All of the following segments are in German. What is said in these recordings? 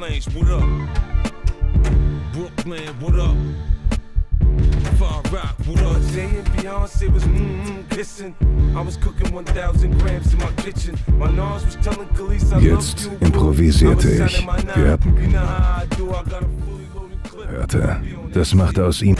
Lanes, what up? Brooklyn, what up? Far Rock, what up? Jay and Beyonce was mmm -mm kissing. I was cooking 1000 grams in my kitchen. My Nas was telling Khalees I Jetzt improvisierte ich. Wir hatten. Hörte, das machte aus ihm.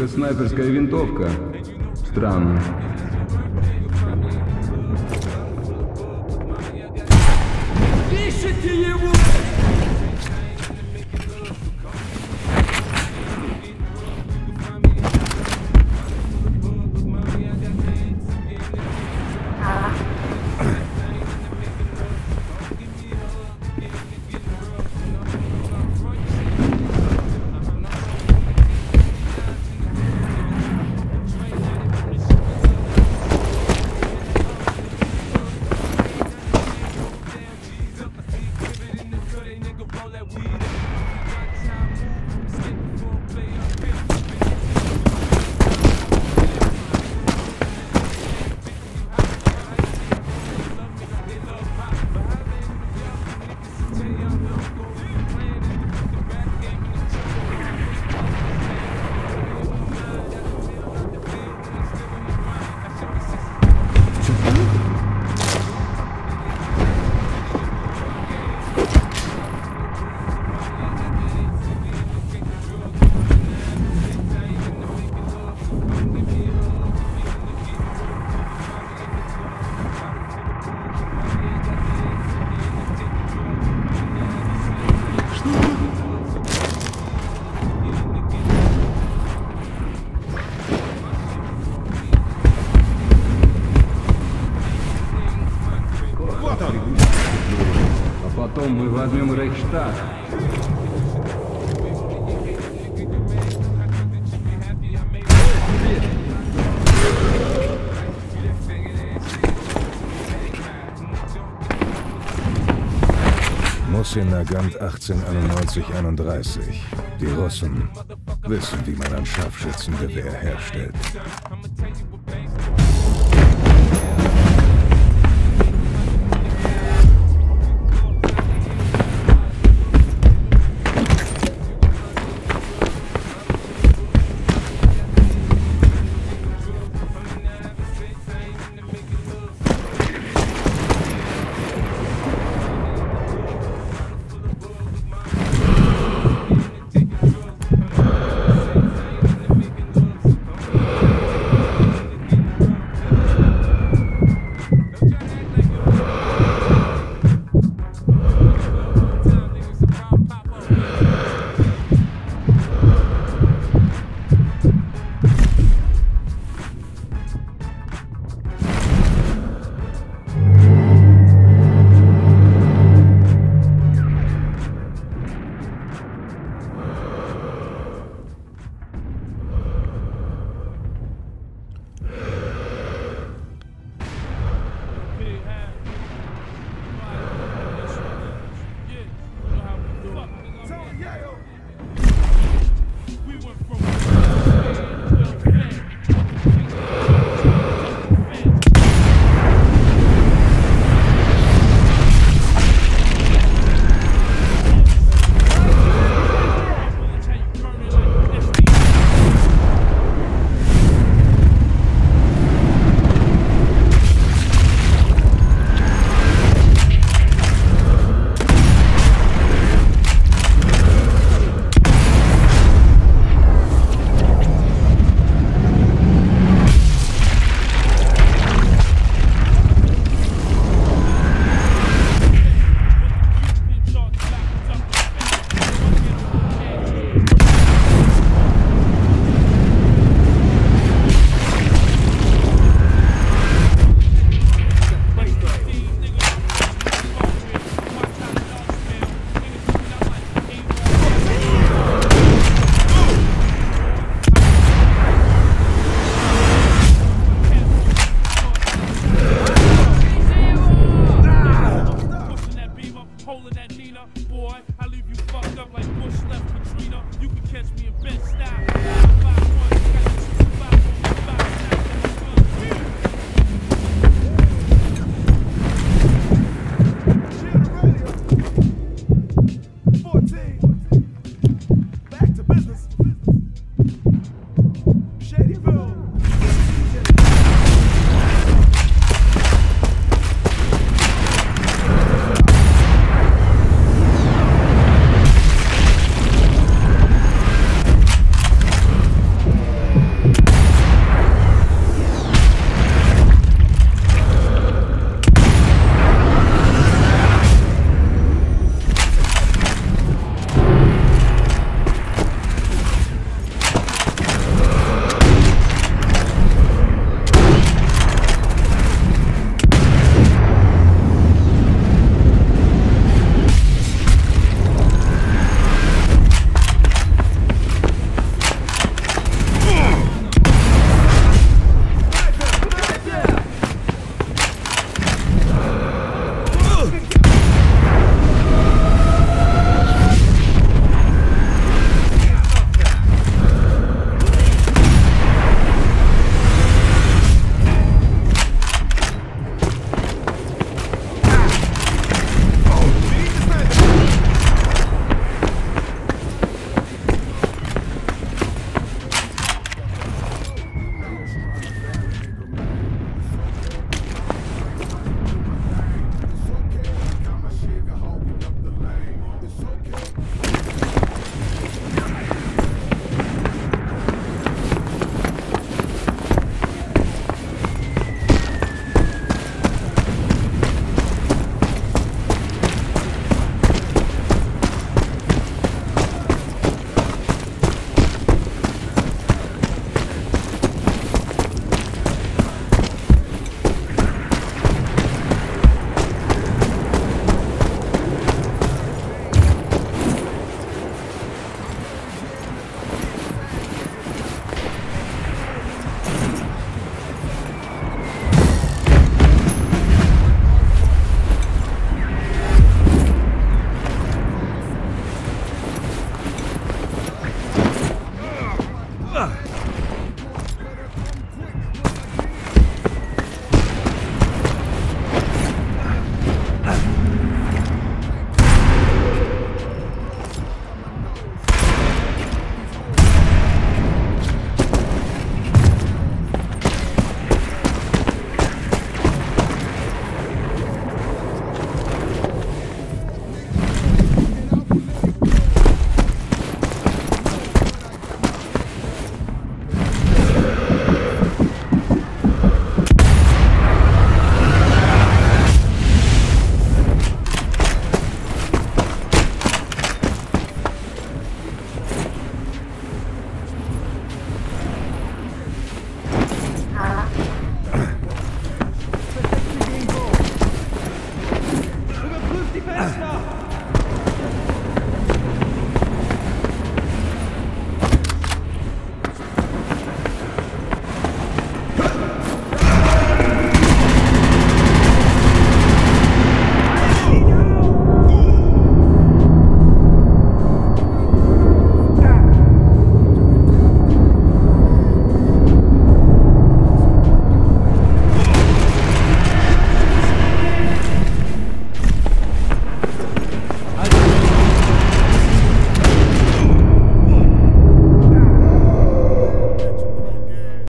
Это снайперская винтовка. Странно. Пишите его! одним Рейхстаг. Musin Nagant 1891-31. Die Russen wissen, wie man ein Scharfschützengewehr herstellt.